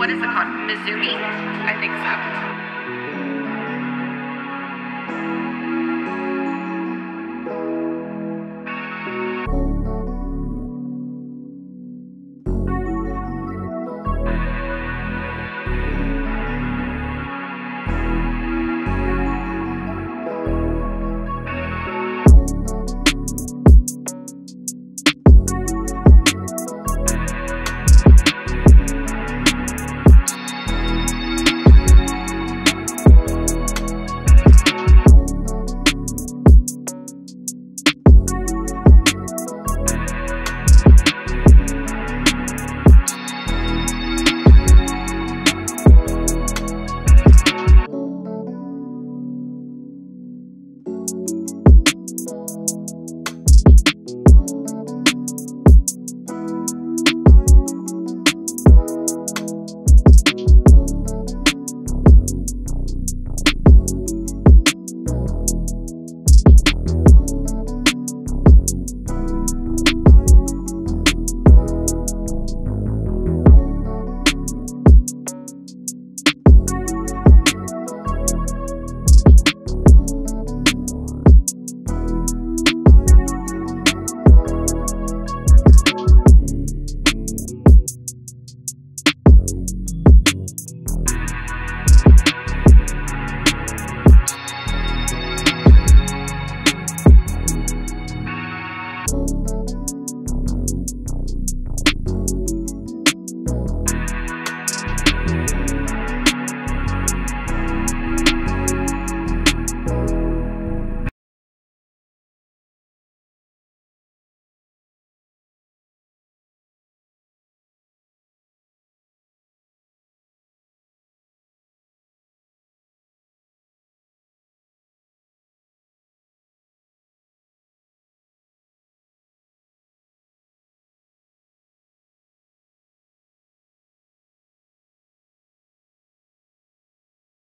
what is it called? Mizumi? I think so.